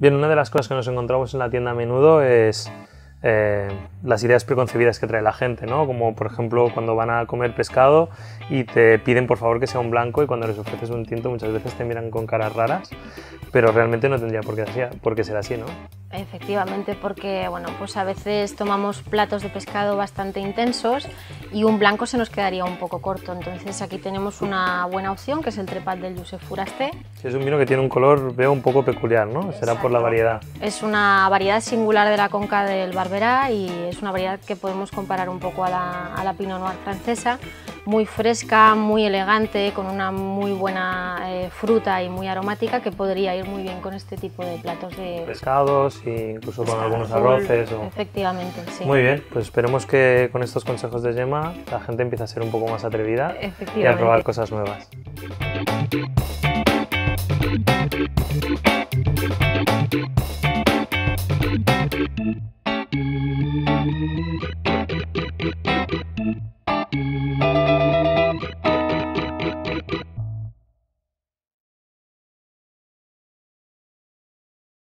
Bien, una de las cosas que nos encontramos en la tienda a menudo es eh, las ideas preconcebidas que trae la gente, ¿no? Como por ejemplo cuando van a comer pescado y te piden por favor que sea un blanco y cuando les ofreces un tinto muchas veces te miran con caras raras, pero realmente no tendría por qué, por qué ser así, ¿no? Efectivamente, porque bueno, pues a veces tomamos platos de pescado bastante intensos y un blanco se nos quedaría un poco corto. Entonces aquí tenemos una buena opción que es el trepal del Josep Furasté. es un vino que tiene un color, veo, un poco peculiar, ¿no? Será por la variedad. Es una variedad singular de la conca del Barberá y es una variedad que podemos comparar un poco a la, a la Pinot Noir francesa muy fresca, muy elegante, con una muy buena eh, fruta y muy aromática que podría ir muy bien con este tipo de platos de pescados e incluso con algunos arroces. Efectivamente, sí. Muy bien, pues esperemos que con estos consejos de Gemma la gente empiece a ser un poco más atrevida y a probar cosas nuevas.